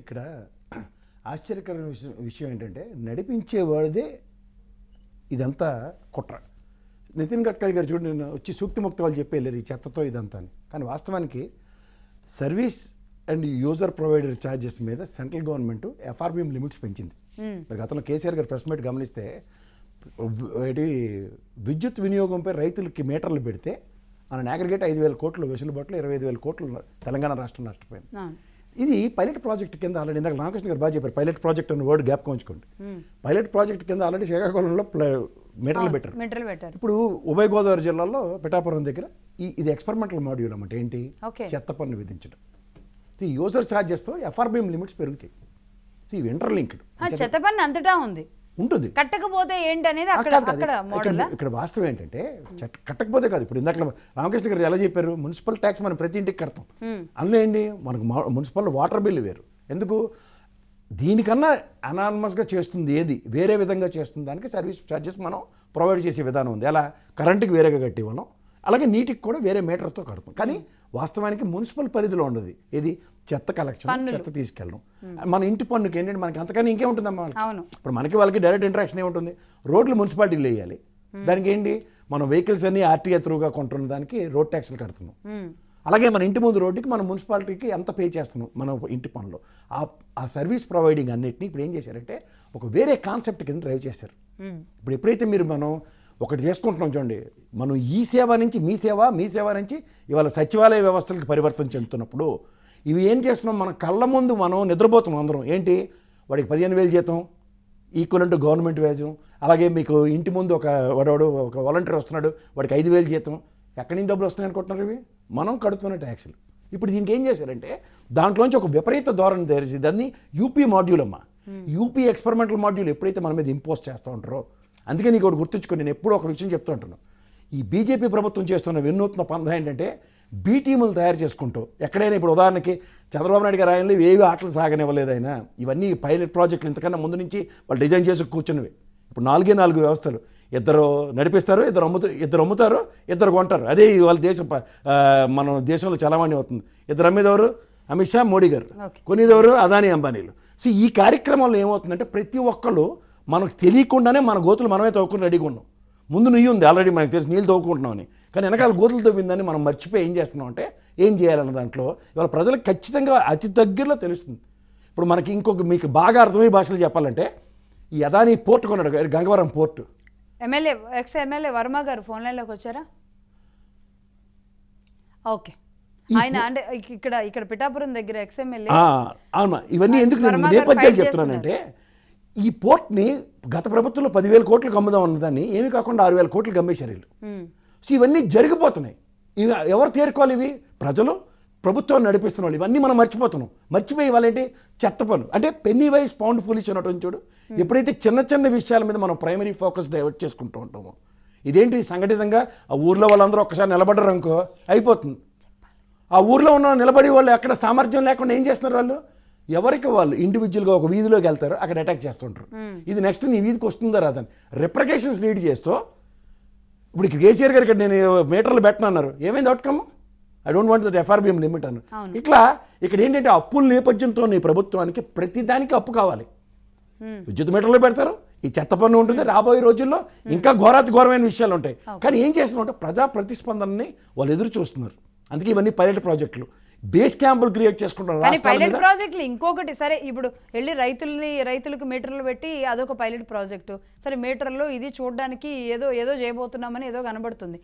ఇక్కడ ఆశ్చర్యకరమైన విషయం విషయం ఏంటంటే నడిపించేవాడిదే ఇదంతా కుట్ర. నితిన్ గడ్కరీ గారు చూడండి నిన్న వచ్చి సూక్తి ముక్త వాళ్ళు చెప్పి వెళ్ళారు ఈ చెత్తతో ఇదంతా అని. కానీ వాస్తవానికి service and user provider charges మీద సెంట్రల్ గవర్నమెంట్ ఎఫ్ఆర్బిఎం లిమిట్స్ పెంచింది. మరి గతంలో కేసీఆర్ గారు ప్రెస్ మీట్ గమనిస్తే విద్యుత్ వినియోగంపై రైతులకి మీటర్లు పెడితే మన అగ్రిగేట్ ఐదు వేల కోట్లు వెసులుబాట్లు ఇరవై ఐదు వేల కోట్లు తెలంగాణ రాష్ట్రం నష్టపోయింది. ఇది పైలట్ ప్రాజెక్ట్ కింద ఆల్రెడీ ఇందాక రామకృష్ణ గారు బాగా చెప్పారు పైలట్ ప్రాజెక్ట్ అన్న వర్డ్ గ్యాప్ ఉంచుకోండి పైలట్ ప్రాజెక్ట్ కింద ఆల్రెడీ శ్రీకాకుళంలో మెటీరియల్ పెట్టారు ఇప్పుడు ఉభయ గోదావరి జిల్లాలో పిఠాపురం దగ్గర ఈ ఇది ఎక్స్పెరిమెంటల్ మాడ్యూల్ అన్నమాట. ఏంటి. చెత్త పన్ను విధించడం. సో ఈ యూజర్ ఛార్జెస్తో ఎఫ్ఆర్బిఎం లిమిట్స్ పెరుగుతాయి. సో ఇవి ఇంటర్లింక్డ్ చెత్త పన్ను అంతటా ఉంది. ఉంటుంది. కట్టకపోతే ఏంటి అనేది ఇక్కడ వాస్తవం ఏంటంటే కట్టకపోతే కాదు. ఇప్పుడు ఇందాక రామకృష్ణ గారు ఎలా చెప్పారు? మున్సిపల్ ట్యాక్స్ మనం ప్రతి ఇంటికి కడతాం. అందులో ఏంటి? మనకు మున్సిపల్ వాటర్ బిల్లు వేరు. ఎందుకు? దీనికన్నా అనానమస్గా చేస్తుంది ఏది? వేరే విధంగా చేస్తుంది దానికి సర్వీస్ ఛార్జెస్ మనం ప్రొవైడ్ చేసే విధానం ఉంది. ఎలా? కరెంటుకి వేరేగా కట్టి ఇవ్వడం అలాగే నీటికి కూడా వేరే మీటర్తో కడతాం కానీ వాస్తవానికి మున్సిపల్ పరిధిలో ఉండదు. ఇది చెత్త కలెక్షన్ చెత్త తీసుకెళ్ళడం. మన ఇంటి పన్నుకి ఏంటంటే మనకి అంతకన్నా ఇంకేముంటుందమ్మా వాళ్ళకి? అవును. ఇప్పుడు మనకి వాళ్ళకి డైరెక్ట్ ఇంటరాక్షన్ ఏముంటుంది రోడ్లు మున్సిపాలిటీలు వేయాలి. దానికి ఏంటి? మనం వెహికల్స్ అన్ని ఆర్టీఏ త్రూగా కొంటున్న దానికి రోడ్ ట్యాక్స్లు కడుతున్నాం. అలాగే మన ఇంటి ముందు రోడ్డుకి మనం మున్సిపాలిటీకి ఎంత పే చేస్తున్నాం? మన ఇంటి పనులు ఆ ఆ సర్వీస్ ప్రొవైడింగ్ అన్నిటిని ఇప్పుడు ఏం చేశారంటే ఒక వేరే కాన్సెప్ట్ కింద డ్రైవ్ చేశారు. ఇప్పుడు ఎప్పుడైతే మీరు మనం ఒకటి చేసుకుంటున్నాం చూడండి. మనం ఈ సేవ నుంచి మీ సేవ మీ సేవ నుంచి ఇవాళ సచివాలయ వ్యవస్థలకు పరివర్తన చెందుతున్నప్పుడు ఇవి ఏం చేస్తున్నాం? మన కళ్ళ ముందు మనం నిద్రపోతున్నాం అందరం. ఏంటి? వాడికి పదిహేను వేలు జీతం ఈక్వల్ టు గవర్నమెంట్ వేజం అలాగే మీకు ఇంటి ముందు ఒక వాడు ఒక వాలంటీర్ వస్తున్నాడు వాడికి ఐదు వేలు జీతం. ఎక్కడి నుంచి డబ్బులు వస్తున్నాయి అనుకుంటున్నారు ఇవి? మనం కడుతున్న ట్యాక్సులు ఇప్పుడు దీనికి ఏం చేశారంటే దాంట్లోంచి ఒక విపరీత ధోరణి తెరిచి దాన్ని యూపీ మాడ్యూల్ అమ్మా. యూపీ ఎక్స్పెరిమెంటల్ మాడ్యూల్ ఎప్పుడైతే మన మీద ఇంపోజ్ చేస్తూ ఉంటారో అందుకే నీకు ఒకటి గుర్తుంచుకొని నేను ఎప్పుడూ ఒక విషయం చెప్తూ ఉంటాను ఈ బీజేపీ ప్రభుత్వం చేస్తున్న వినూత్న పంధ ఏంటంటే బీ టీములు తయారు చేసుకుంటూ ఎక్కడైనా ఇప్పుడు ఉదాహరణకి చంద్రబాబు నాయుడు గారు ఆయనలో ఏవి ఆటలు సాగనివ్వలేదు ఆయన ఇవన్నీ పైలట్ ప్రాజెక్టులు ఇంతకన్నా ముందు నుంచి వాళ్ళు డిజైన్ చేసి కూర్చున్నవి. ఇప్పుడు నాలుగే నాలుగు వ్యవస్థలు. ఇద్దరు నడిపిస్తారు ఇద్దరు అమ్ముతారు ఇద్దరు అమ్ముతారు ఇద్దరు కొంటారు. అదే వాళ్ళ దేశం మన దేశంలో చలామణి అవుతుంది. ఇద్దరు అమ్మేదెవరు? అమిత్ షా మోడీ గారు. కొనేదెవరు? అదానీ అంబానీలు. సో ఈ కార్యక్రమంలో ఏమవుతుందంటే ప్రతి ఒక్కళ్ళు మనకు తెలియకుండానే మన గోతులు మనమే తవ్వుకుని రెడీగా ఉన్నాం. ముందు నుయ్యి ఉంది ఆల్రెడీ మనకు తెలిసి నీళ్ళు తవ్వుకుంటున్నామని. కానీ వెనకాల గోతులు తవ్విందని మనం మర్చిపోయి ఏం చేస్తున్నాం అంటే ఏం చేయాలన్న దాంట్లో ఇవాళ ప్రజలకు ఖచ్చితంగా అతి దగ్గరలో తెలుస్తుంది. ఇప్పుడు మనకి ఇంకొక మీకు బాగా అర్థమయ్యే భాషలో చెప్పాలంటే ఈ అదానీ పోర్ట్ కొన్నాడు Gangavaram port. MLA ex MLA Varma garu phone లైన్లోకి వచ్చారా? ఓకే. ఆయన అంటే ఇక్- ఇక్కడ ఇక్కడ పిఠాపురం దగ్గర ఎక్స్ ఎమ్మెల్యే ఆ, అవునా ఇవన్నీ ఎందుకు నేను నేపథ్యాలు చెప్తున్నానంటే ఈ పోర్ట్ని గత ప్రభుత్వంలో పదివేల కోట్లకు అమ్ముదాం ఉన్నదాన్ని ఏమీ కాకుండా ఆరు వేల కోట్లకు అమ్మేశారు వీళ్ళు సో ఇవన్నీ జరిగిపోతున్నాయి. ఇవి ఎవరు తేరుకోవాలి ఇవి? ప్రజలు ప్రభుత్వం నడిపిస్తున్న వాళ్ళు. ఇవన్నీ మనం మర్చిపోతున్నాం. మర్చిపోయి వాళ్ళేంటి చెత్త పనులు. అంటే పెన్నీ వైజ్ పౌండ్ ఫులిష్ అనటం చూడు ఎప్పుడైతే చిన్న చిన్న విషయాల మీద మనం ప్రైమరీ ఫోకస్ డైవర్ట్ చేసుకుంటూ ఉంటామో ఇదేంటి సంఘటితంగా? ఆ ఊర్లో వాళ్ళందరూ ఒక్కసారి నిలబడ్డారు అనుకో అయిపోతుంది. ఆ ఊర్లో ఉన్న నిలబడి వాళ్ళు ఎక్కడ సామర్థ్యం లేకుండా ఏం చేస్తున్నారు వాళ్ళు? ఎవరికి వాళ్ళు ఇండివిజువల్గా ఒక వీధిలోకి వెళ్తారు అక్కడ అటాక్ చేస్తుంటారు. ఇది నెక్స్ట్ నీ వీధికి వస్తుందా రాదని రిప్రకేషన్స్ లీడ్ చేస్తూ ఇప్పుడు ఇక్కడ కేసీఆర్ గారు ఇక్కడ నేను మీటర్లు పెట్టను అన్నారు. ఏమైంది outcome I don't want that FRBM limit అన్నారు. ఇట్లా ఇక్కడ ఏంటంటే అప్పుల నేపథ్యంతో నీ ప్రభుత్వానికి ప్రతి దానికి అప్పు కావాలి. విద్యుత్ మీటర్లు పెడతారు ఈ చెత్త పన్ను ఉంటుంది రాబోయే రోజుల్లో ఇంకా ఘోరాతి ఘోరమైన విషయాలు ఉంటాయి. కానీ ఏం చేస్తున్నారంటే ప్రజా ప్రతిస్పందనని వాళ్ళు ఎదురు చూస్తున్నారు. అందుకే ఇవన్నీ పైలట్ ప్రాజెక్టులు. బేస్ క్యాంపులు క్రియేట్ రాష్ట్రాల పైలట్ ప్రాజెక్టులు ఇంకొకటి సరే ఇప్పుడు వెళ్ళి రైతుల్ని రైతులకు మీటర్లు పెట్టి అదొక పైలట్ ప్రాజెక్టు. సరే మీటర్లు ఇది చూడడానికి ఏదో ఏదో చేయబోతున్నామని ఏదో కనబడుతుంది?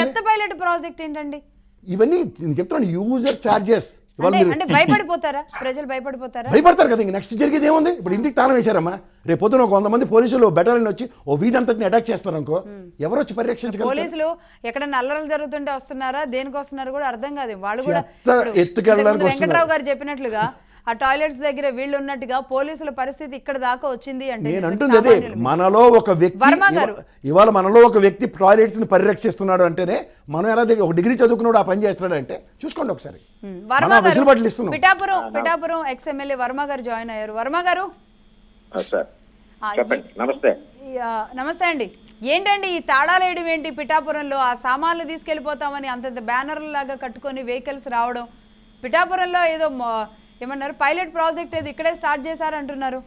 చెత్త పైలట్ ప్రాజెక్ట్ ఏంటండి? ఇవన్నీ నేను చెప్తున్నాను యూజర్ ఛార్జెస్ అంటే భయపడిపోతారా? ప్రజలు భయపడిపోతారా? భయపడతారు కదా ఇంక నెక్స్ట్ జరిగేది ఏముంది? ఇప్పుడు ఇంటికి తాళం వేశారమ్మా. రేపు పొద్దున ఒక వంద మంది పోలీసులు బెటాలియన్ వచ్చి ఓ వీధి అంతటిని అటాక్ చేస్తున్నారు అనుకో ఎవరు వచ్చి పర్యవేక్షించగలరు పోలీసులు ఎక్కడ నల్లరలు జరుగుతుంటే వస్తున్నారా? దేనికి వస్తున్నారు కూడా అర్థం కాదు. వాళ్ళు కూడా ఎత్తుకెళ్ళడానికి. వెంకట్రావు గారు చెప్పినట్లుగా ఆ టాయిలెట్స్ దగ్గర వీళ్ళు ఉన్నట్టుగా పోలీసుల పరిస్థితి ఇక్కడ దాకా వచ్చింది అంటే నేను అంటుంది అదే. మనలో ఒక వ్యక్తి వర్మ ఇవా- గారు. ఇవాళ మనలో ఒక వ్యక్తి టాయిలెట్స్ని పరిరక్షిస్తున్నాడు అంటేనే మనం ఎలా దగ్గర ఒక డిగ్రీ చదువుకున్నాడు ఆ పని చేస్తున్నాడు అంటే చూసుకోండి ఒకసారి. Pithapuram Pithapuram ex MLA Varma garu join అయ్యారు. వర్మ గారు? నమస్తే. నమస్తే అండి. ఏంటండి ఈ తాళాలు వేయడం ఏంటి పిఠాపురంలో? ఆ సామాన్లు తీసుకెళ్ళిపోతామని అంతంత బ్యానర్ల లాగా కట్టుకొని వెహికల్స్ రావడం. పిఠాపురంలో ఏదో ఏమన్నారు? పైలట్ ప్రాజెక్ట్ ఏది? ఇక్కడే స్టార్ట్ చేశారంటున్నారు.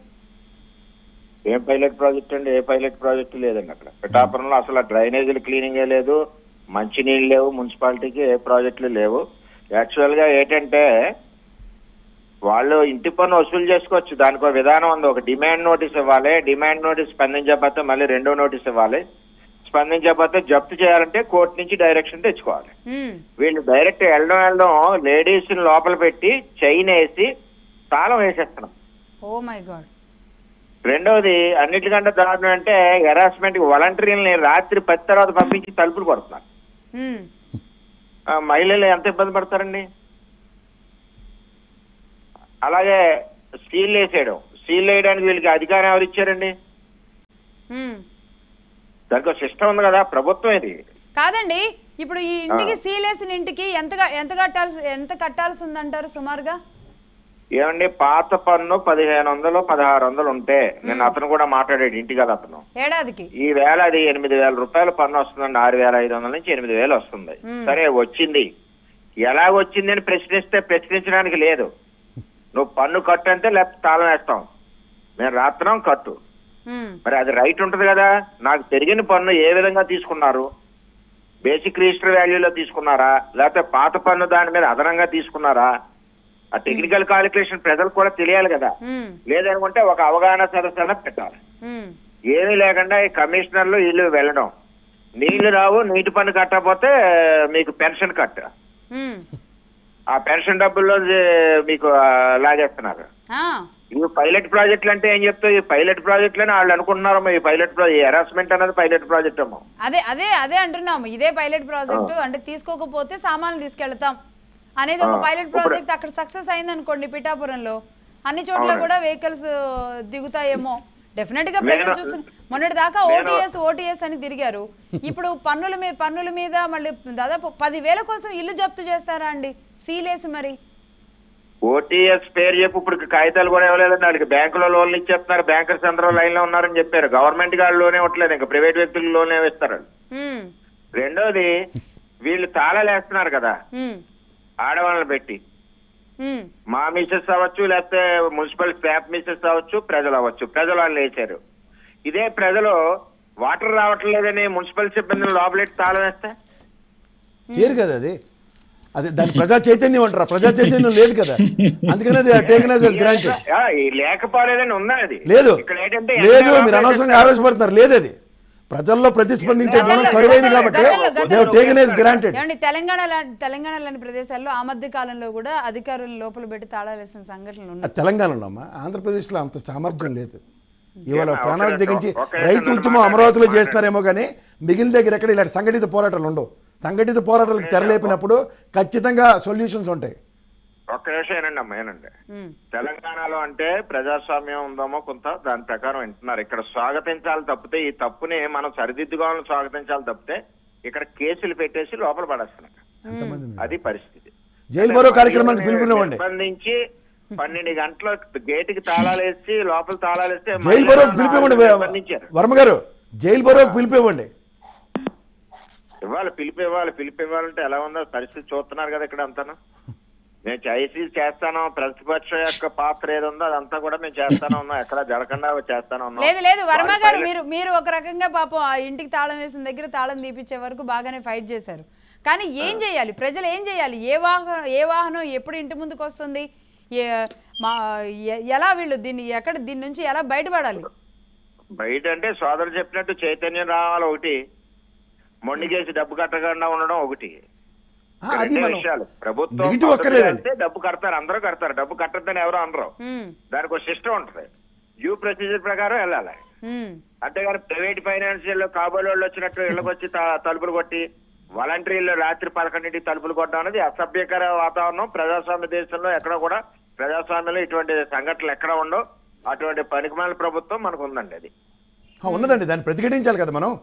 ఏం పైలట్ ప్రాజెక్ట్ అండి? ఏ పైలట్ ప్రాజెక్ట్ లేదండి అక్కడ. పిఠాపురంలో అసలు డ్రైనేజీలు క్లీనింగ్ లేదు. మంచినీళ్ళు లేవు. మున్సిపాలిటీకి ఏ ప్రాజెక్టులు లేవు. యాక్చువల్గా ఏంటంటే వాళ్ళు ఇంటి పన్ను వసూలు చేసుకోవచ్చు. దానికి ఒక విధానం ఉంది. ఒక డిమాండ్ నోటీస్ ఇవ్వాలి. డిమాండ్ నోటీస్ స్పందించకపోతే మళ్ళీ రెండో నోటీస్ ఇవ్వాలి. స్పందించకపోతే జప్తు చేయాలంటే కోర్టు నుంచి డైరెక్షన్ తెచ్చుకోవాలి. వీళ్ళు డైరెక్ట్ వెళ్ళడం వెళ్ళడం లేడీస్ లోపల పెట్టి చైన్ వేసి తాళం వేసేస్తున్నాం. Oh my god. రెండవది అన్నిటికంటే దారుణం అంటే హెరాస్మెంట్ వాలంటీర్లని రాత్రి పది తర్వాత పంపించి తలుపులు కొడుతున్నారు. మహిళలు ఎంత ఇబ్బంది పడతారండి? అలాగే స్టీల్ వేసేయడం. స్టీల్ వేయడానికి వీళ్ళకి అధికారం ఎవరు ఇచ్చారండి. దానికి సిస్టమ్ ఉంది కదా ప్రభుత్వం ఇది. కాదండి ఇప్పుడు ఈ ఇంటికి సీలేసిన ఇంటికి ఎంత క- ఎంత కట్టాల్సి ఎంత కట్టాల్సి ఉందంటారు సుమారుగా? ఏమండి పాత పన్ను పదిహేను వందలు పదహారు వందలు ఉంటే నేను అతను కూడా మాట్లాడాడు ఇంటి కదా అతను. ఏడాదికి? ఈ వేల అది ఎనిమిది వేల రూపాయల పన్ను వస్తుందండి ఆరు వేల ఐదు వందల నుంచి ఎనిమిది వేలు వస్తుంది. సరే వచ్చింది. ఎలా వచ్చింది అని ప్రశ్నిస్తే ప్రశ్నించడానికి లేదు. నువ్వు పన్ను కట్టు అంటే లేకపోతే తాళం వేస్తాం. మేము రాత్రం కట్టు. మరి అది రైట్ ఉంటుంది కదా. నాకు పెరిగిన పన్ను ఏ విధంగా తీసుకున్నారు? బేసిక్ రిజిస్టర్ వాల్యూలో తీసుకున్నారా? లేకపోతే పాత పన్ను దాని మీద అదనంగా తీసుకున్నారా? ఆ టెక్నికల్ కాలిక్యులేషన్ ప్రజలకు కూడా తెలియాలి కదా. లేదనుకుంటే ఒక అవగాహన సదస్సు పెట్టాలి. ఏమీ లేకుండా ఈ కమిషనర్లు ఇల్లు వెళ్ళడం. నీళ్ళు రావు నీటి పన్ను కట్టకపోతే మీకు పెన్షన్ కట్ మ్మ్. ఆ పెన్షన్ డబ్బుల్లో మీకు లాగేస్తున్నారు. ఇవి పైలట్ ప్రాజెక్టులు అంటే ఏం చెప్తావు? ఈ పైలట్ ప్రాజెక్టులని వాళ్ళు అనుకుంటున్నారమ్మా ఈ పైలట్ ప్రాజెక్ట్ హెరాస్మెంట్ అనేది పైలట్ ప్రాజెక్ట్ అమ్మా అదే అదే అదే అంటున్నాము. ఇదే పైలట్ ప్రాజెక్టు అంటే తీసుకోకపోతే సామాన్లు తీసుకెళ్తాం. అనేది ఒక పైలట్ ప్రాజెక్ట్ అక్కడ సక్సెస్ అయింది అనుకోండి పిఠాపురంలో అన్ని చోట్ల. కూడా వెహికల్స్ దిగుతాయేమో. డెఫినెట్గా ప్రజలు నేను- చూస్తున్నారు మొన్నటి దాకా ఓటీఎస్ ఓటీఎస్ అని తిరిగారు. ఇప్పుడు పన్నుల మీద పన్నుల మీద మళ్ళీ దాదాపు పదివేల కోసం ఇల్లు జప్తు చేస్తారా అండి? సీలేసి మరి. ఓటీఎస్ పేరు చెప్పి ఇప్పుడు కాగితాలు కూడా ఇవ్వలేదండి వాళ్ళకి బ్యాంకులో లోన్లు ఇచ్చేస్తున్నారు. బ్యాంకర్స్ అందరూ లైన్లో ఉన్నారని చెప్పారు. గవర్నమెంట్ గారు లోనే ఇవ్వట్లేదు. ఇంకా ప్రైవేట్ వ్యక్తులు లోనే ఇస్తారు. రెండోది వీళ్ళు తాళాలు వేస్తున్నారు కదా. ఆడవాళ్ళని పెట్టి. మా మిసెస్ అవ్వచ్చు లేకపోతే మున్సిపల్ స్టాఫ్ మిసెస్ అవ్వచ్చు ప్రజలు అవ్వచ్చు. ప్రజలు వాళ్ళు వేసారు ఇదే ప్రజలు వాటర్ రావట్లేదని మున్సిపల్ సిబ్బందిని లోపలెట్టి తాళం వేస్తే పేరు కదా అది. అది దాని ప్రజా చైతన్యం అంటారా. ప్రజా చైతన్యం లేదు కదా. అందుకని అది టేకన్ యాజ్ గ్రాంటెడ్ ఆ, ఈ లేకపోలేదని ఉందా అది? లేదు. ఇక్కడ ఏంటంటే లేదు మీరు అనవసరంగా ఆవేశపడుతున్నారు లేదు అది. ప్రజల్లో ప్రతిస్పందించే గుణం కరువైంది కాబట్టి ఏమండి తెలంగాణ లాంటి తెలంగాణ లాంటి ప్రదేశాల్లో ఆ మధ్య కాలంలో కూడా అధికారులు లోపల పెట్టి తాళాలు వేసిన సంఘటనలు ఉన్నాయి. తెలంగాణలో అమ్మా ఆంధ్రప్రదేశ్లో అంత సామర్థ్యం లేదు. ఇవాళ ఒక తెగించి రైతు ఉద్యమం అమరావతిలో. చేస్తున్నారేమో కానీ మిగిలిన దగ్గర ఎక్కడ ఇలాంటి సంఘటిత పోరాటాలు ఉండవు. సంఘటిత పోరాటాలకు తెరలేపినప్పుడు ఖచ్చితంగా సొల్యూషన్స్ ఉంటాయి. ఒక్క నిమిషం ఏనండి అమ్మా ఏనండి ఉమ్, తెలంగాణలో అంటే ప్రజాస్వామ్యం ఉందామో కొంత దాని ప్రకారం వింటున్నారు. ఇక్కడ స్వాగతించాలి తప్పితే ఈ తప్పుని మనం సరిదిద్దుకోవాలని స్వాగతించాలి తప్పితే ఇక్కడ కేసులు పెట్టేసి లోపల పడేస్తున్నారు? అది పరిస్థితి. జైలు బరో కార్యక్రమానికి పిలుపునివ్వండి. నిర్బంధించి పన్నెండు గంటల గేటుకి తాళాలు వేసి లోపల తాళాలు వేస్తే జైలు బరో పిలిపివ్వండి వర్మ గారు జైలు బరో పిలిపివ్వండి ఇవ్వాలి పిలిపి ఇవ్వాలి పిలిపి ఇవ్వాలంటే ఎలా ఉందో పరిస్థితి చూస్తున్నారు కదా ఇక్కడ అంతాను. మేము చేసి చేస్తాను ప్రతిపక్ష యొక్క పాత్ర ఏది ఉందో అదంతా కూడా మేము చేస్తానే ఉన్నాం. ఎక్కడ జరగకుండా చేస్తానే ఉన్నాం. లేదు లేదు వర్మ గారు మీరు మీరు ఒక రకంగా పాపం ఆ ఇంటికి తాళం వేసిన దగ్గర తాళం తీపిచ్చే వరకు బాగానే ఫైట్ చేశారు. కానీ ఏం చేయాలి? ప్రజలు ఏం చేయాలి? ఏ వాహనం ఏ వాహనం ఎప్పుడు ఇంటి ముందుకు వస్తుంది? మా ఎలా వీళ్ళు దీన్ని ఎక్కడ దీని నుంచి ఎలా బయటపడాలి? బయట అంటే సోదరు చెప్పినట్టు చైతన్యం రావాలి ఒకటి. మొండికేసి డబ్బు కట్టకుండా ఉండడం ఒకటి. అది విషయాలు. ప్రభుత్వం డబ్బు కడతారు అందరూ కడతారు. డబ్బు కట్టద్దని ఎవరు అనరు. దానికి ఒక సిస్టమ్ ఉంటుంది. డ్యూ ప్రొసీజర్ ప్రకారం వెళ్ళాలి. అంతేగాని ప్రైవేట్ ఫైనాన్షియల్ కాబోలు వాళ్ళు వచ్చినట్టు ఇళ్ళకి వచ్చి తలుపులు కొట్టి వాలంటీర్లు రాత్రి పదకొండింటికి తలుపులు కొట్టడం అనేది అసభ్యకర వాతావరణం. ప్రజాస్వామ్య దేశంలో ఎక్కడ కూడా ప్రజాస్వామ్యంలో ఇటువంటి సంఘటనలు ఎక్కడ ఉండవు. అటువంటి పనికిమాల ప్రభుత్వం మనకు ఉందండి అది. ఆ, ఉన్నదండి. దాన్ని ప్రతిఘటించాలి కదా మనం.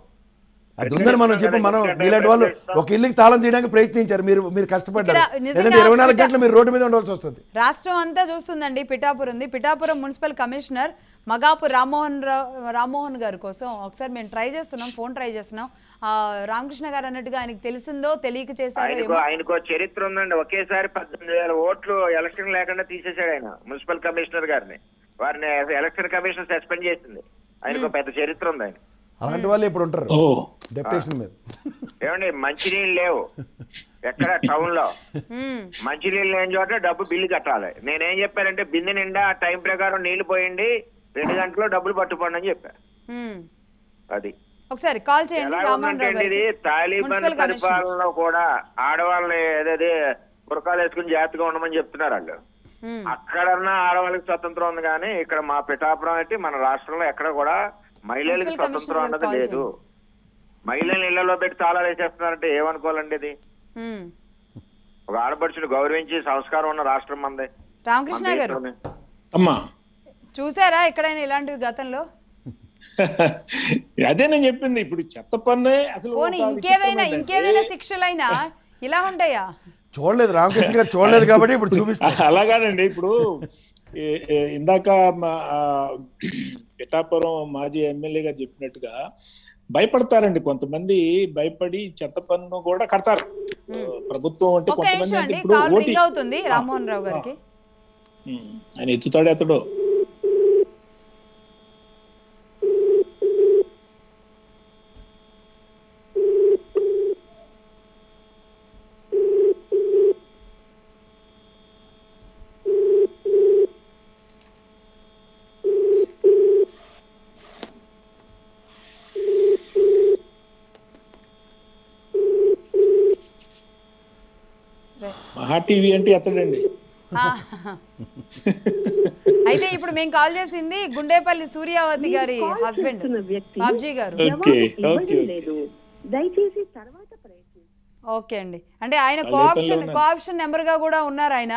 అది ఉందని మనం చెప్పి మనం మీలాంటి వాళ్ళు ఒక ఇల్లుకి తాళం తీయడానికి ప్రయత్నించారు మీరు మీరు కష్టపడ్డారు. ఇరవై నాలుగు గంటలు మీరు రోడ్డు మీద ఉండవలసి వస్తుంది. రాష్ట్రం అంతా చూస్తుందండి పిఠాపురం ఉంది. పిఠాపురం మున్సిపల్ కమిషనర్ మగాపు రామ్మోహన్ రావు రామ్మోహన్ గారి కోసం ఒకసారి మేము ట్రై చేస్తున్నాం ఫోన్ ట్రై చేస్తున్నాం. ఆ, రామకృష్ణ గారు అన్నట్టుగా ఆయనకి తెలిసిందో తెలియక చేశారో ఆయనకు చరిత్ర ఉందండి. ఒకేసారి పద్దెనిమిది వేల ఓట్లు ఎలక్షన్ లేకుండా తీసేశాడు ఆయన మున్సిపల్ కమిషనర్ గారిని. వారిని ఎలక్షన్ కమిషన్ సస్పెండ్ చేసింది. ఆయనకు పెద్ద చరిత్ర ఉంది ఆయన అలాంటి వాళ్ళు ఇప్పుడు ఉంటారు. డెప్యుటేషన్ మీద. ఏమండి మంచినీళ్ళు లేవు. ఎక్కడ? టౌన్లో. మంచినీళ్ళు లేని చోట డబ్బు బిల్లు కట్టాలి. నేనేం చెప్పానంటే బిందె నిండా ఆ టైం ప్రకారం నీళ్ళు పోయండి రెండు గంటల్లో డబ్బులు పట్టుకోండి అని చెప్పా. అది. ఒకసారి కాల్ చేయండి తాలిబాన్ పరిపాలనలో కూడా ఆడవాళ్ళని ఏదైతే బురకాలు వేసుకుని జాగ్రత్తగా ఉండమని చెప్తున్నారు వాళ్ళు. అక్కడన్నా ఆడవాళ్ళకి స్వతంత్రం ఉంది కానీ ఇక్కడ మా పిఠాపురం అయితే మన రాష్ట్రంలో ఎక్కడ కూడా మహిళలకు స్వతంత్రం అన్నది లేదు. మహిళల్ని ఇళ్ళలో పెట్టి తాళాలు వేసేస్తున్నారంటే ఏమనుకోవాలండి ఇది. ఒక ఆడపడుచుని గౌరవించి సంస్కారం ఉన్న రాష్ట్రం మంది. రామకృష్ణ గారు. అమ్మా. చూసారా ఎక్కడైనా ఇలాంటివి గతంలో? అదే నేను చెప్పింది. ఇప్పుడు చెత్త పన్నే అసలు ఇంకేదైనా ఇంకేదైనా శిక్షలైనా ఇలా ఉంటాయా? చూడలేదు రామకృష్ణ గారు చూడలేదు కాబట్టి ఇప్పుడు చూపిస్తారు అలా కాదండి. ఇప్పుడు ఇందాక పిఠాపురం మాజీ ఎమ్మెల్యే గారు చెప్పినట్టుగా భయపడతారండి. కొంతమంది భయపడి చెత్త పన్ను కూడా కడతారు. ప్రభుత్వం అంటే కొంతమంది అవుతుంది. రామ్మోహన్ రావు గారికి. ఆయన ఎత్తుతాడు ఎత్తడు మహా టీవీ అంటే ఎత్తడండి. అయితే ఇప్పుడు మేము కాల్ చేసింది గుండేపల్లి సూర్యావతి గారి హస్బెండ్ బాబ్జీ గారు. ఓకే, జవాబు ఓకే, ఇవ్వడం లేదు. దయచేసి తర్వాత ప్రయత్నించండి. ఓకే అండి. అంటే ఆయన కోఆప్షన్. కోఆప్షన్ నెంబర్గా కూడా ఉన్నారు ఆయన.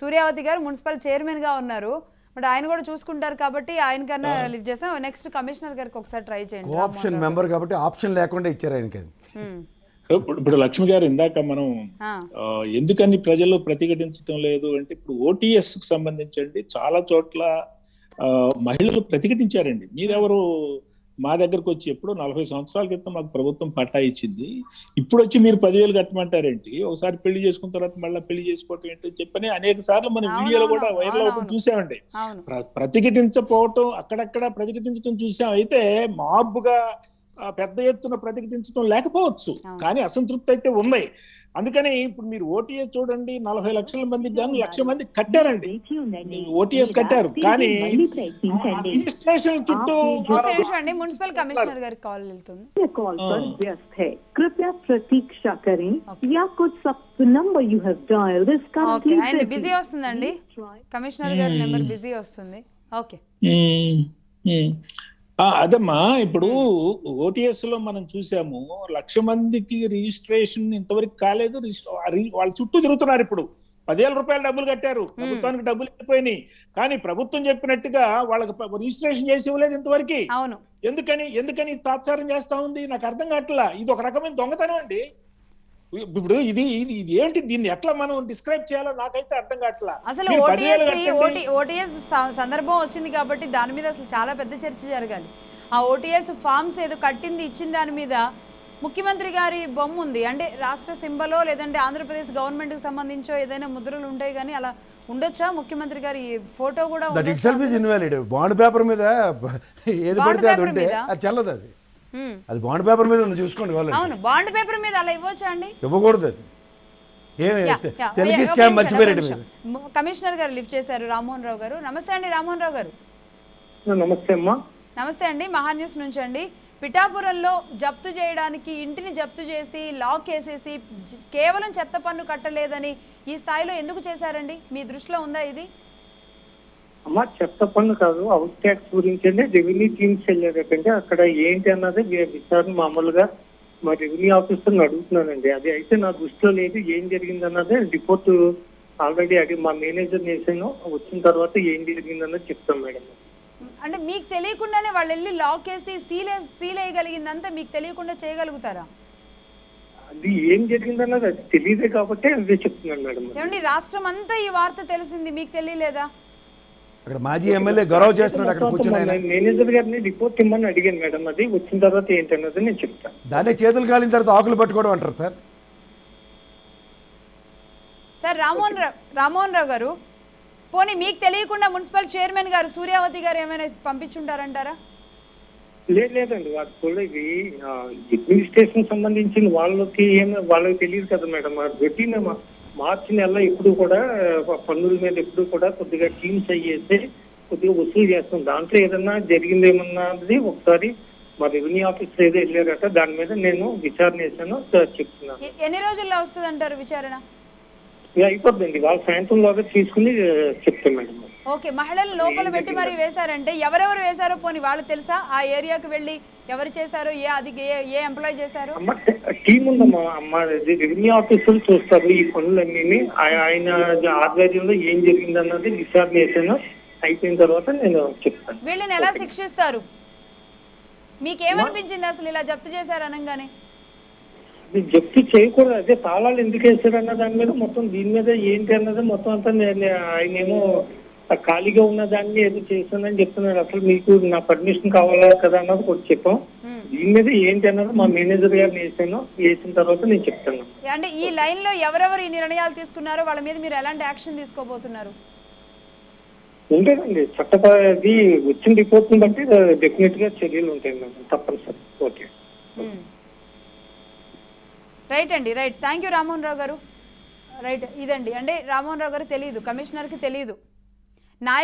సూర్యావతి గారు మున్సిపల్ చైర్మన్గా ఉన్నారు. బట్ ఆయన కూడా చూసుకుంటారు కాబట్టి ఆయన కన్నా లిఫ్ట్ చేస్తాం. నెక్స్ట్ కమిషనర్ గారికి ఒకసారి ట్రై చేయండి. ఆప్షన్ మెంబర్ కాబట్టి ఆప్షన్ లేకుండా ఇచ్చారు ఆయనకి. ఇప్పుడు ఇప్పుడు లక్ష్మి గారు ఇందాక మనం ఎందుకని ప్రజలు ప్రతిఘటించడం లేదు అంటే ఇప్పుడు ఓటీఎస్కి సంబంధించండి చాలా చోట్ల మహిళలు ప్రతిఘటించారండి. మీరెవరు మా దగ్గరకు వచ్చి ఎప్పుడు నలభై సంవత్సరాల క్రితం మాకు ప్రభుత్వం పట్టా ఇచ్చింది ఇప్పుడు వచ్చి మీరు పదివేలు కట్టమంటారేంటి? ఒకసారి పెళ్ళి చేసుకున్న తర్వాత మళ్ళీ పెళ్ళి చేసుకోవటం ఏంటి అని చెప్పని అనేక సార్లు మన వీడియోలో కూడా వైరల్ అవుతుంది అవును. చూసామండి ప్రతిఘటించపోవటం అక్కడక్కడ ప్రతిఘటించడం చూసాం. అయితే మాబుగా పెద్ద ఎత్తున ప్రతిఘటించడం లేకపోవచ్చు అవును. కానీ అసంతృప్తి అయితే ఉన్నాయి అందుకని ఇప్పుడు మీరు ఓటీఎస్ చూడండి నలభై లక్షల మందికి గాను లక్ష మంది కట్టారండి వేచి ఉండండి ఓటీఎస్ లేదా కట్టారు తిరిగి కానీ మళ్ళీ ప్రయత్నించండి రిజిస్ట్రేషన్ చుట్టూ ఒక నిమిషం అండి మున్సిపల్ కమిషనర్ గారికి కాల్ వెళ్తుంది यह कॉल पर हाँ। व्यस्त है कृपया प्रतीक्षा करें Okay. या कुछ सब number you have dialled is okay ఆయన currently బిజీ busy. వస్తుందండి Try కమిషనర్ గారి నెంబర్ బిజీ వస్తుంది ఓకే ఉమ్, ఉమ్. ఆ, అదమ్మా ఇప్పుడు ఓటీఎస్లో మనం చూసాము లక్ష మందికి రిజిస్ట్రేషన్ ఇంతవరకు కాలేదు వాళ్ళ చుట్టూ తిరుగుతున్నారు ఇప్పుడు. పదివేల రూపాయలు డబ్బులు కట్టారు ప్రభుత్వానికి డబ్బులు వెళ్ళిపోయినాయి కానీ ప్రభుత్వం చెప్పినట్టుగా వాళ్ళకి రిజిస్ట్రేషన్ చేసి ఇవ్వలేదు ఇంతవరకు. అవును. ఎందుకని ఎందుకని తాత్సారం చేస్తా ఉంది? నాకు అర్థం కావట్లా. ఇది ఒక రకమైన దొంగతనం అండి. ఇప్పుడు ఇది ఇది ఇది ఏంటి? దీన్ని ఎట్లా మనం డిస్క్రైబ్ చేయాలో నాకైతే అర్థం కావట్లా. అసలు ఓటీఎస్ సందర్భం వచ్చింది కాబట్టి దాని మీద అసలు చాలా పెద్ద చర్చ జరగాలి. ఆ ఓటీఎస్ ఫామ్స్ ఏదో కట్టింది ఇచ్చిన దాని మీద ముఖ్యమంత్రి గారి బొమ్మ ఉంది. అంటే రాష్ట్ర సింబలో లేదంటే ఆంధ్రప్రదేశ్ గవర్నమెంట్కి సంబంధించో ఏదైనా ముద్రలు ఉంటాయి కానీ అలా ఉండొచ్చా? ముఖ్యమంత్రి గారి ఫోటో కూడా బాండ్ పేపర్ మీద ఏది పడితే అది ఉంటే? అది చెల్లదు అది. అది బాండ్ పేపర్ మీద ఉంది చూసుకోండి అవును బాండ్ పేపర్ మీద అలా ఇవ్వచ్చా అండి? ఇవ్వకూడదు అది. తెలుగు స్కామ్ మర్చిపోయారు కమిషనర్ గారు లిఫ్ట్ చేశారు రామ్మోహన్ రావు గారు. నమస్తే అండి రామ్మోహన్ రావు గారు. నమస్తే అమ్మా. నమస్తే అండి మహా న్యూస్ నుంచి అండి. పిఠాపురంలో జప్తు చేయడానికి ఇంటిని జప్తు చేసి లాక్ వేసేసి కేవలం చెత్త పన్ను కట్టలేదని ఈ స్థాయిలో ఎందుకు చేశారండి? మీ దృష్టిలో ఉందా ఇది? అమ్మా చెత్త పన్ను కాదు అవుట్ ట్యాక్స్ గురించి అంటే రెవెన్యూ టీమ్స్ వెళ్ళారటండి అక్కడ ఏంటి అన్నది విచారణ మామూలుగా మా రెవెన్యూ ఆఫీసర్ని అడుగుతున్నానండి. అది అయితే నా దృష్టిలో లేదు. ఏం జరిగింది అన్నది రిపోర్ట్ ఆల్రెడీ అడిగి మా మేనేజర్ వేసాను వచ్చిన తర్వాత ఏం జరిగింది అన్నది చెప్తాం మేడం. అంటే మీకు తెలియకుండానే వాళ్ళు వెళ్ళి లాక్ వేసి సీల్ సీల్ వేయగలిగిందంతా మీకు తెలియకుండా చేయగలుగుతారా? అది ఏం జరిగిందన్నది అది తెలియదే కాబట్టి అదే చెప్తున్నాను మేడం. ఏమండి రాష్ట్రం అంతా ఈ వార్త తెలిసింది మీకు తెలియలేదా? అక్కడ మాజీ ఎమ్మెల్యే గొడవ చేస్తున్నాడు అక్కడ కూర్చుని ఆయన. మేనేజర్ గారిని రిపోర్ట్ ఇమ్మని అడిగాను మేడం. అది వచ్చిన తర్వాత ఏంటన్నది నేను చెప్తాను దాన్నే చేతులు కాలిన తర్వాత ఆకులు పట్టుకోవడం అంటారు సార్. సార్ రామ్మోహన్ రావు రామ్మోహన్ రావు గారు పోనీ మీకు తెలియకుండా మున్సిపల్ చైర్మన్ గారు సూర్యావతి గారు ఏమైనా పంపించుంటారంటారా? లేదు లేదండి. వాటి కూడా ఇవి అడ్మినిస్ట్రేషన్ సంబంధించిన వాళ్ళకి ఏమో వాళ్ళకి తెలియదు కదా మేడం. రొటీన్ మార్చి నెల ఎప్పుడు కూడా పన్నుల మీద ఎప్పుడు కూడా కొద్దిగా టీమ్స్ అయ్యేసి కొద్దిగా వసూలు చేస్తాం. దాంట్లో ఏదన్నా జరిగింది ఏమన్నది ఒకసారి మా రెవెన్యూ ఆఫీసర్ ఏదో వెళ్ళారట దాని మీద నేను విచారణ చేశాను సార్ చెప్తున్నాను. ఎన్ని రోజుల్లో వస్తుంది అంటారు విచారణ? అయిపోద్దండి వాళ్ళ సాయంత్రం లోగా తీసుకుని చెప్తాను మేడం. ఓకే మహిళలు లోపల పెట్టి మరి వేశారంటే ఎవరెవరు వేశారో పోనీ వాళ్ళు తెలుసా? ఆ ఏరియాకి వెళ్ళి ఎవరు చేశారో? ఏ అది ఏ ఎంప్లాయ్ చేశారో? అమ్మ టీం ఉందమ్మా. అమ్మ రెవెన్యూ ఆఫీసర్లు చూస్తారు ఈ పనులన్నీ ఆయ- ఆయన ఆధ్వర్యంలో ఏం జరిగింది అన్నది విచారణ చేశాను. అయిపోయిన తర్వాత నేను చెప్తాను. వీళ్ళని ఎలా శిక్షిస్తారు? మీకేమనిపించింది అసలు ఇలా జప్తు చేశారు అనగానే? జప్తు చేయకూడదు. అదే తాళాలు ఎందుకు వేశారు అన్న దాని మీద మొత్తం దీని మీద ఏంటి అన్నది మొత్తం అంతా నేను ఆయన ఏమో ఖాళీగా ఉన్న దాన్ని ఏదో చేశానని చెప్తున్నాడు అసలు మీకు నా పర్మిషన్ కావాలా కదా అన్నది ఒకటి చెప్పాం. దీని మీద ఏంటి అన్నది మా మేనేజర్ గారిని వేసాను వేసిన తర్వాత నేను చెప్తాను. అంటే ఈ లైన్లో ఎవరెవరు ఈ నిర్ణయాలు తీసుకున్నారో వాళ్ళ మీద మీరు ఎలాంటి యాక్షన్ తీసుకోబోతున్నారు? ఉంటేనండి చట్టప అది వచ్చిన రిపోర్ట్ని బట్టి డెఫినెట్గా చర్యలు ఉంటాయి మేడం. తప్పనిసరి. ఓకే. రైట్ అండి right thank you Rammohan Rao garu. Right ఇదండి. అంటే రామ్మోహన్ రావు గారు తెలియదు కమిషనర్కి తెలియదు నాయకు